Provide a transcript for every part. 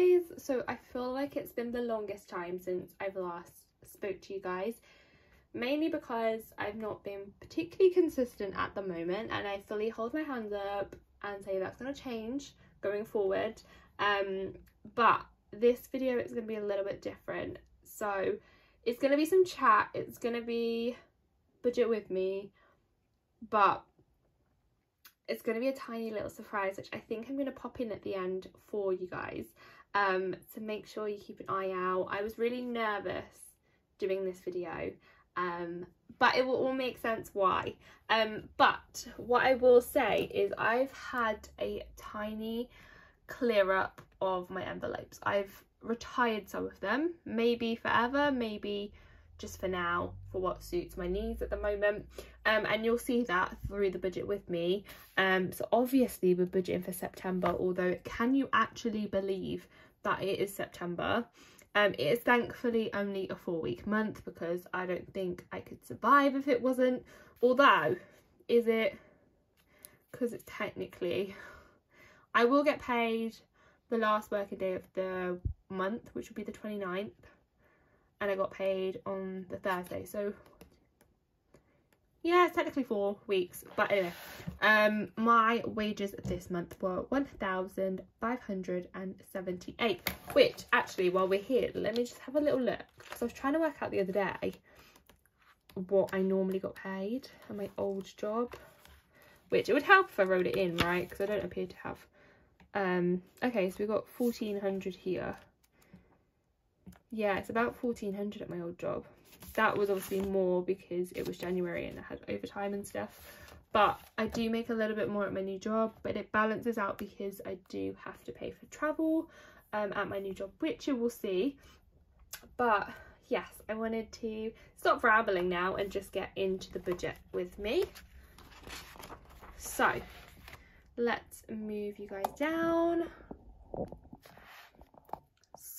guys so i feel like it's been the longest time since i've last spoke to you guys mainly because i've not been particularly consistent at the moment and i fully hold my hands up and say that's going to change going forward um but this video is going to be a little bit different. So it's going to be some chat it's going to be budget with me but it's going to be a tiny little surprise which I think I'm going to pop in at the end for you guys um, to make sure you keep an eye out. I was really nervous doing this video um, but it will all make sense why. Um, but what I will say is I've had a tiny clear up of my envelopes. I've retired some of them, maybe forever, maybe just for now for what suits my needs at the moment. Um, and you'll see that through the budget with me. Um, so obviously we're budgeting for September although can you actually believe that it is September? Um, it is thankfully only a four week month because I don't think I could survive if it wasn't. Although is it? Because it's technically I will get paid the last working day of the month which will be the 29th and I got paid on the Thursday. So yeah, technically four weeks. But anyway, um, my wages this month were 1,578. Which actually, while we're here, let me just have a little look. Because I was trying to work out the other day what I normally got paid at my old job. Which it would help if I wrote it in, right? Because I don't appear to have. Um, okay, so we got 1,400 here yeah it's about 1400 at my old job. That was obviously more because it was January and I had overtime and stuff. But I do make a little bit more at my new job but it balances out because I do have to pay for travel um, at my new job which you will see. But yes I wanted to stop rambling now and just get into the budget with me. So let's move you guys down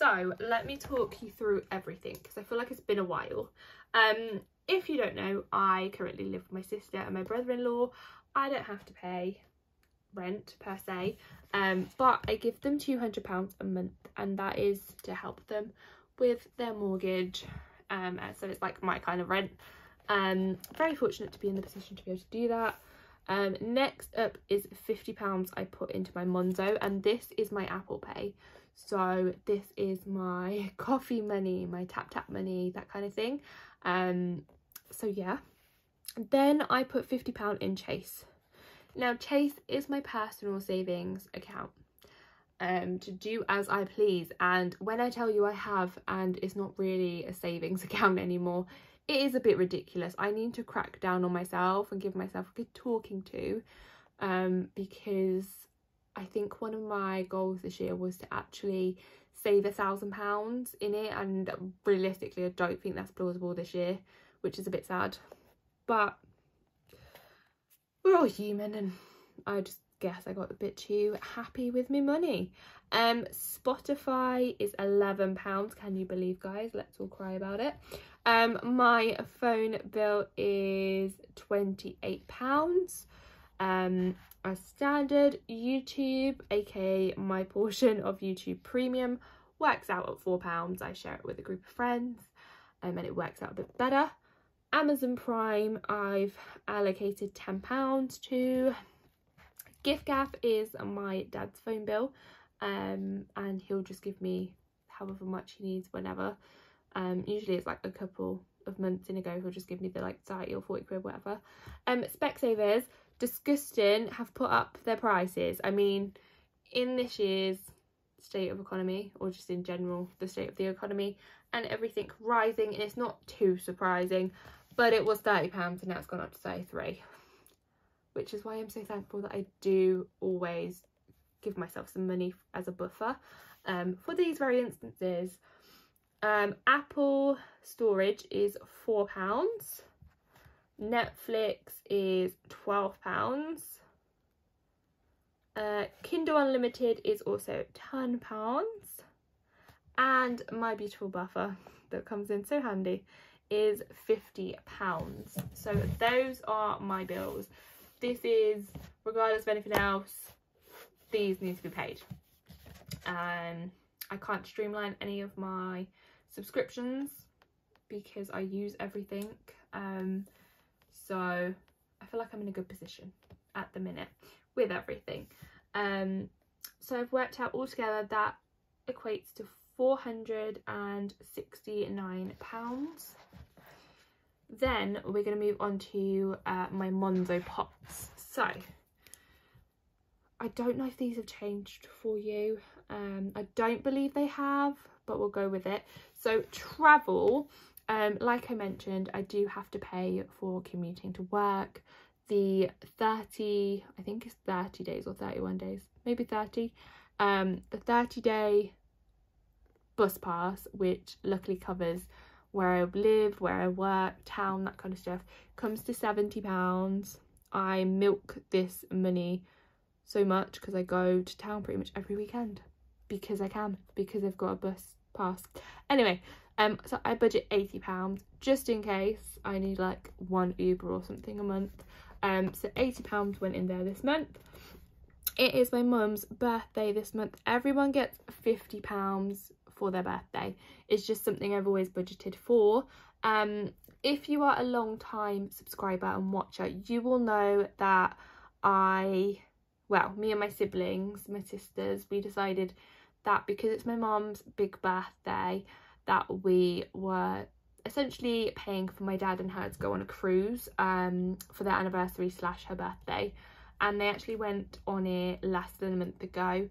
so let me talk you through everything because I feel like it's been a while. Um, if you don't know, I currently live with my sister and my brother-in-law. I don't have to pay rent per se, um, but I give them £200 a month and that is to help them with their mortgage. Um, so it's like my kind of rent. Um, very fortunate to be in the position to be able to do that. Um, next up is £50 I put into my Monzo and this is my Apple Pay. So this is my coffee money, my tap tap money, that kind of thing. Um, so yeah. Then I put £50 in Chase. Now Chase is my personal savings account um, to do as I please. And when I tell you I have and it's not really a savings account anymore, it is a bit ridiculous. I need to crack down on myself and give myself a good talking to um, because I think one of my goals this year was to actually save a thousand pounds in it and realistically I don't think that's plausible this year which is a bit sad. But we're all human and I just guess I got a bit too happy with my money. Um Spotify is 11 pounds can you believe guys? Let's all cry about it. Um my phone bill is 28 pounds. Um as standard youtube aka my portion of youtube premium works out at four pounds. I share it with a group of friends um, and it works out a bit better. Amazon prime i've allocated 10 pounds to. Giffgaff is my dad's phone bill um, and he'll just give me however much he needs whenever. Um, usually it's like a couple of months in ago he'll just give me the like 30 or 40 quid whatever. Um specsavers disgusting have put up their prices. I mean, in this year's state of economy or just in general the state of the economy and everything rising and it's not too surprising but it was 30 pounds and now it's gone up to 33 which is why I'm so thankful that I do always give myself some money as a buffer um, for these very instances um, Apple storage is four pounds Netflix is £12. Uh, Kindle Unlimited is also £10. And my beautiful buffer that comes in so handy is £50. So those are my bills. This is, regardless of anything else, these need to be paid. Um, I can't streamline any of my subscriptions because I use everything. Um, so I feel like I'm in a good position at the minute with everything. Um, so I've worked out altogether that equates to 469 pounds. Then we're going to move on to uh, my Monzo pots. So I don't know if these have changed for you. Um, I don't believe they have but we'll go with it. So travel um, like I mentioned I do have to pay for commuting to work the 30 I think it's 30 days or 31 days maybe 30 um, the 30 day bus pass, which luckily covers where I live, where I work, town, that kind of stuff, comes to £70. I milk this money so much because I go to town pretty much every weekend because I can, because I've got a bus pass. Anyway, um, so I budget £80 just in case I need like one Uber or something a month. Um, so £80 went in there this month. It is my mum's birthday this month. Everyone gets £50 for their birthday. It's just something I've always budgeted for. Um, if you are a long time subscriber and watcher, you will know that I, well, me and my siblings, my sisters, we decided that because it's my mom's big birthday, that we were essentially paying for my dad and her to go on a cruise um, for their anniversary slash her birthday. And they actually went on it less than a month ago.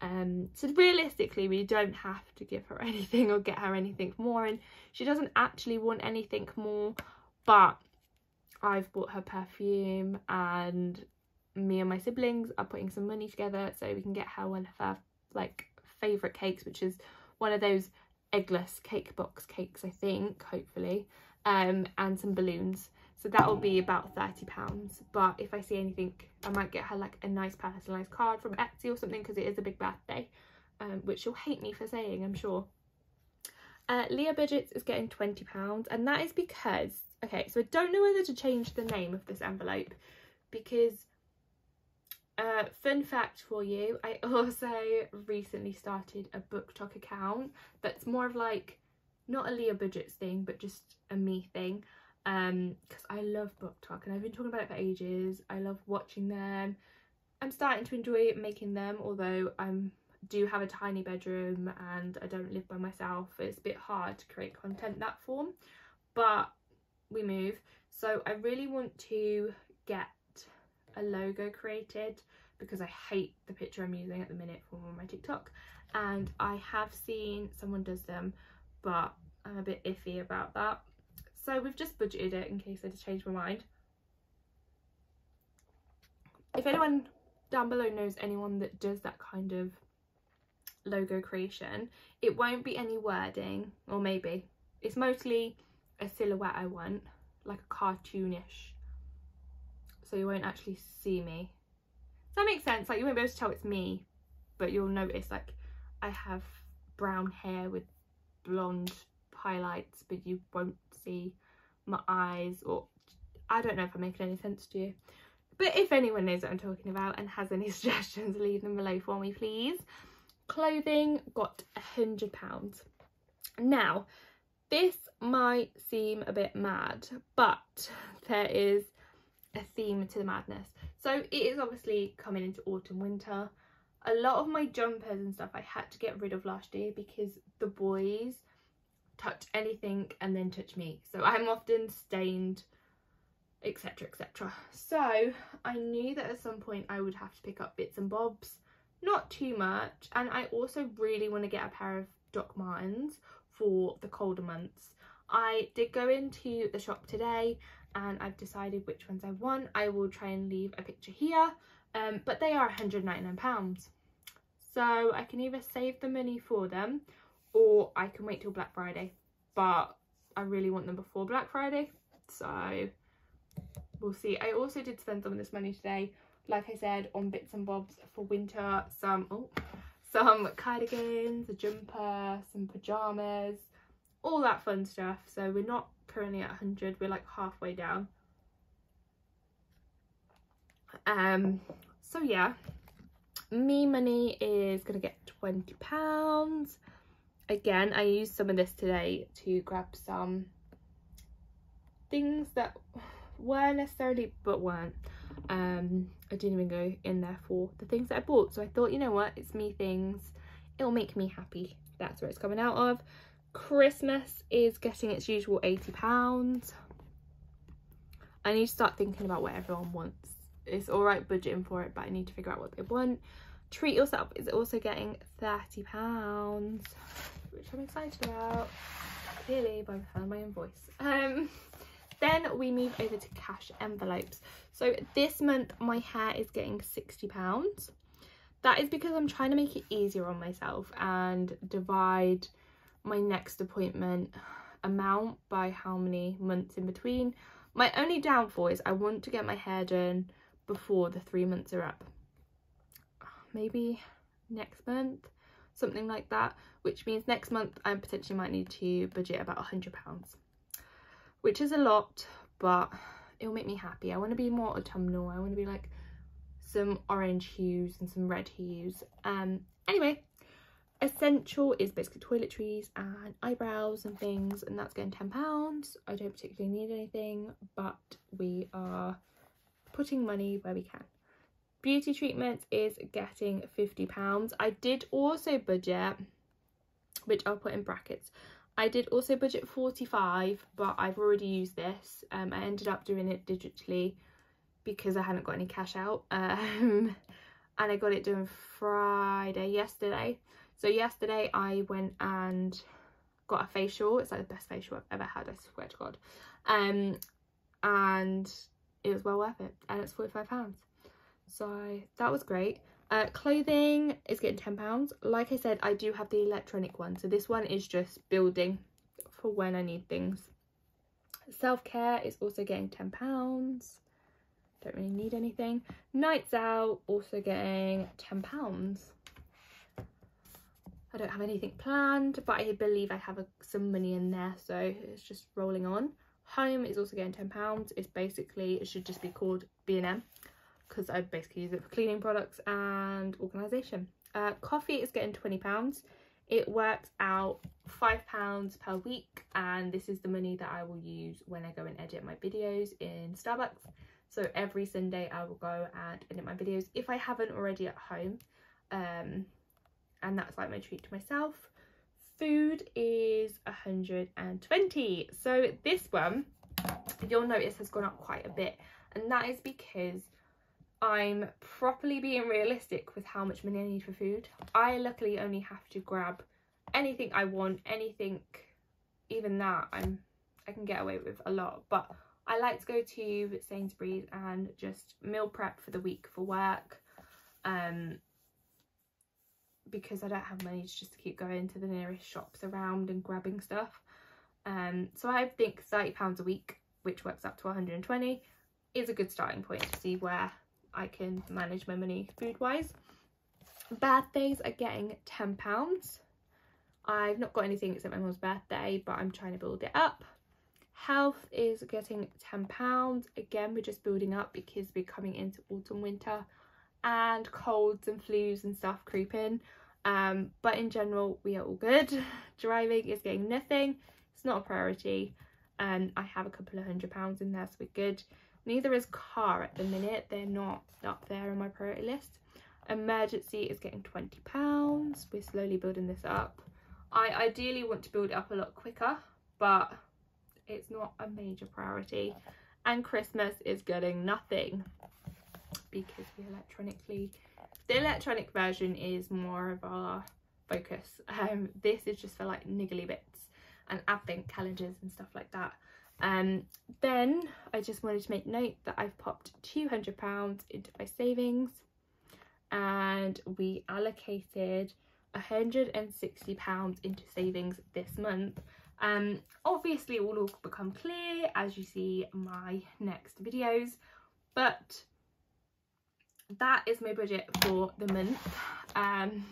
Um, so realistically, we don't have to give her anything or get her anything more. And she doesn't actually want anything more, but I've bought her perfume and me and my siblings are putting some money together so we can get her one of her like favourite cakes, which is one of those eggless cake box cakes, I think, hopefully, um, and some balloons. So that will be about £30. But if I see anything, I might get her like a nice personalised card from Etsy or something because it is a big birthday, um, which she'll hate me for saying, I'm sure. Uh, Leah Budgets is getting £20 and that is because, okay, so I don't know whether to change the name of this envelope because, uh, fun fact for you, I also recently started a BookTok account that's more of like, not a Leah Budgets thing, but just a me thing um because I love BookTok and I've been talking about it for ages. I love watching them. I'm starting to enjoy making them although I'm do have a tiny bedroom and I don't live by myself. It's a bit hard to create content that form but we move. So I really want to get a logo created because I hate the picture I'm using at the minute for my TikTok and I have seen someone does them but I'm a bit iffy about that so we've just budgeted it in case I just change my mind. If anyone down below knows anyone that does that kind of logo creation, it won't be any wording, or maybe. It's mostly a silhouette I want, like a cartoonish. So you won't actually see me. Does that make sense? Like you won't be able to tell it's me, but you'll notice like I have brown hair with blonde highlights, but you won't see my eyes or I don't know if I'm making any sense to you. But if anyone knows what I'm talking about and has any suggestions, leave them below for me, please. Clothing got a hundred pounds. Now, this might seem a bit mad, but there is a theme to the madness. So it is obviously coming into autumn, winter. A lot of my jumpers and stuff I had to get rid of last year because the boys touch anything and then touch me. So I'm often stained, etc, etc. So I knew that at some point I would have to pick up bits and bobs, not too much. And I also really want to get a pair of Doc Martens for the colder months. I did go into the shop today and I've decided which ones I want. I will try and leave a picture here, um, but they are £199. So I can either save the money for them or I can wait till Black Friday but I really want them before Black Friday so we'll see. I also did spend some of this money today like I said on bits and bobs for winter some oh some cardigans, a jumper, some pyjamas all that fun stuff so we're not currently at 100 we're like halfway down. Um so yeah me money is gonna get 20 pounds. Again i used some of this today to grab some things that were necessarily but weren't. Um i didn't even go in there for the things that i bought. So i thought you know what? It's me things. It'll make me happy. That's where it's coming out of christmas is getting its usual 80 pounds. I need to start thinking about what everyone wants. It's all right budgeting for it but i need to figure out what they want. Treat yourself is also getting 30 pounds which i'm excited about. Clearly by the sound of my own voice. Um then we move over to cash envelopes. So this month my hair is getting 60 pounds. That is because I'm trying to make it easier on myself and divide my next appointment amount by how many months in between. My only downfall is I want to get my hair done before the three months are up. Maybe next month, something like that, which means next month I potentially might need to budget about a £100 which is a lot, but it'll make me happy. I want to be more autumnal. I want to be like some orange hues and some red hues. Um, anyway, essential is basically toiletries and eyebrows and things, and that's getting £10. I don't particularly need anything, but we are putting money where we can. Beauty treatments is getting £50. I did also budget, which I'll put in brackets, I did also budget 45 but I've already used this. Um, I ended up doing it digitally because I hadn't got any cash out um, and I got it done Friday yesterday. So yesterday I went and got a facial. It's like the best facial I've ever had, I swear to God. Um, and it was well worth it and it's 45 pounds. So that was great. Uh, clothing is getting £10. Like I said, I do have the electronic one. So this one is just building for when I need things. Self-care is also getting £10. Don't really need anything. Nights out, also getting £10. I don't have anything planned, but I believe I have a, some money in there. So it's just rolling on. Home is also getting £10. It's basically, it should just be called B&M because I basically use it for cleaning products and organisation. Uh, coffee is getting £20. It works out £5 per week and this is the money that I will use when I go and edit my videos in Starbucks. So every Sunday I will go and edit my videos if I haven't already at home. Um, and that's like my treat to myself. Food is 120. So this one, you'll notice has gone up quite a bit. And that is because I'm properly being realistic with how much money I need for food. I luckily only have to grab anything I want, anything, even that I'm I can get away with a lot. But I like to go to Sainsbury's and just meal prep for the week for work. Um, because I don't have money to just keep going to the nearest shops around and grabbing stuff. Um, so I think £30 a week, which works up to 120 is a good starting point to see where I can manage my money food wise. Birthdays are getting £10. I've not got anything except my mum's birthday, but I'm trying to build it up. Health is getting £10. Again, we're just building up because we're coming into autumn, winter and colds and flus and stuff creeping. Um, but in general, we are all good. Driving is getting nothing. It's not a priority. And I have a couple of hundred pounds in there, so we're good. Neither is car at the minute. They're not up there on my priority list. Emergency is getting £20. We're slowly building this up. I ideally want to build it up a lot quicker, but it's not a major priority. And Christmas is getting nothing because we electronically... The electronic version is more of our focus. Um, this is just for like niggly bits and advent calendars and stuff like that. Um, then I just wanted to make note that I've popped £200 into my savings and we allocated £160 into savings this month. Um, obviously it will all become clear as you see my next videos, but that is my budget for the month. Um,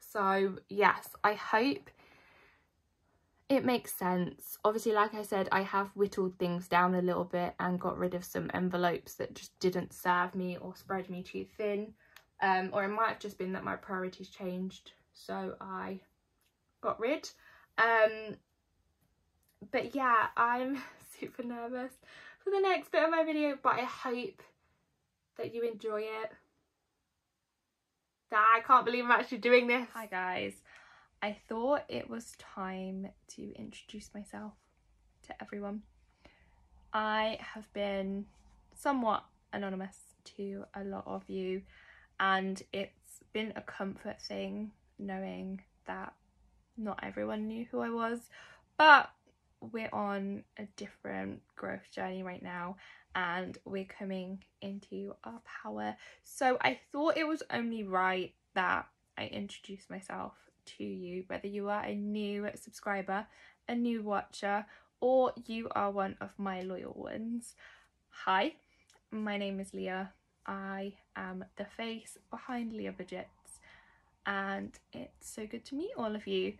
so yes, I hope it makes sense. Obviously, like I said, I have whittled things down a little bit and got rid of some envelopes that just didn't serve me or spread me too thin. Um, or it might have just been that my priorities changed, so I got rid. Um, but yeah, I'm super nervous for the next bit of my video, but I hope that you enjoy it. I can't believe I'm actually doing this. Hi guys. I thought it was time to introduce myself to everyone. I have been somewhat anonymous to a lot of you and it's been a comfort thing knowing that not everyone knew who I was but we're on a different growth journey right now and we're coming into our power so I thought it was only right that I introduce myself to you, whether you are a new subscriber, a new watcher, or you are one of my loyal ones. Hi, my name is Leah. I am the face behind Leah Budgets, and it's so good to meet all of you.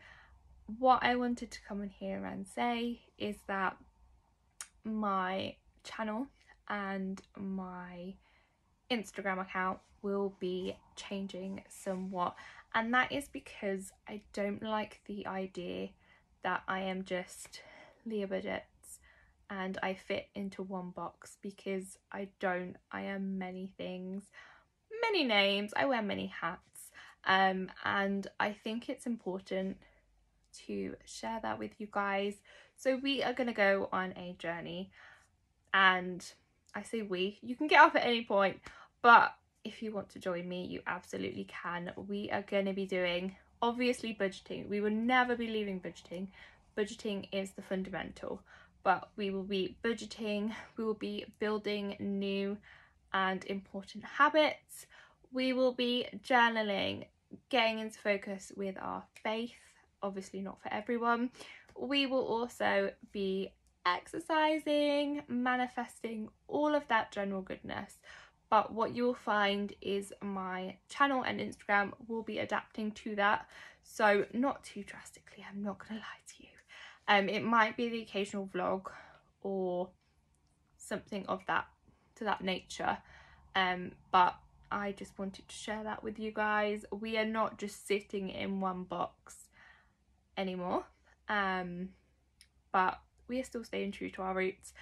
What I wanted to come in here and say is that my channel and my Instagram account will be changing somewhat. And that is because I don't like the idea that I am just Leah Budgets and I fit into one box because I don't. I am many things, many names, I wear many hats. Um, and I think it's important to share that with you guys. So we are going to go on a journey and I say we, you can get off at any point, but if you want to join me, you absolutely can. We are going to be doing, obviously, budgeting. We will never be leaving budgeting. Budgeting is the fundamental, but we will be budgeting, we will be building new and important habits. We will be journaling, getting into focus with our faith, obviously not for everyone. We will also be exercising, manifesting, all of that general goodness. But what you'll find is my channel and Instagram will be adapting to that. So not too drastically I'm not gonna lie to you. Um it might be the occasional vlog or something of that to that nature. Um but I just wanted to share that with you guys. We are not just sitting in one box anymore um but we are still staying true to our roots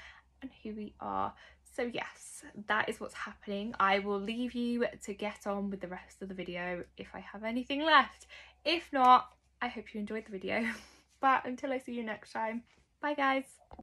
and who we are so yes, that is what's happening. I will leave you to get on with the rest of the video if I have anything left. If not, I hope you enjoyed the video. But until I see you next time, bye guys.